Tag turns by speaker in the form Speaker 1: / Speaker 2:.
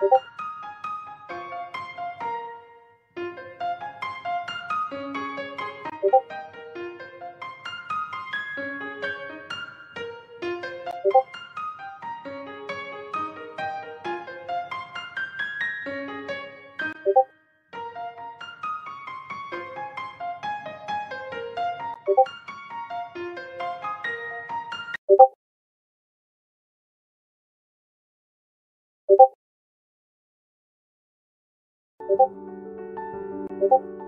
Speaker 1: you 오버 오버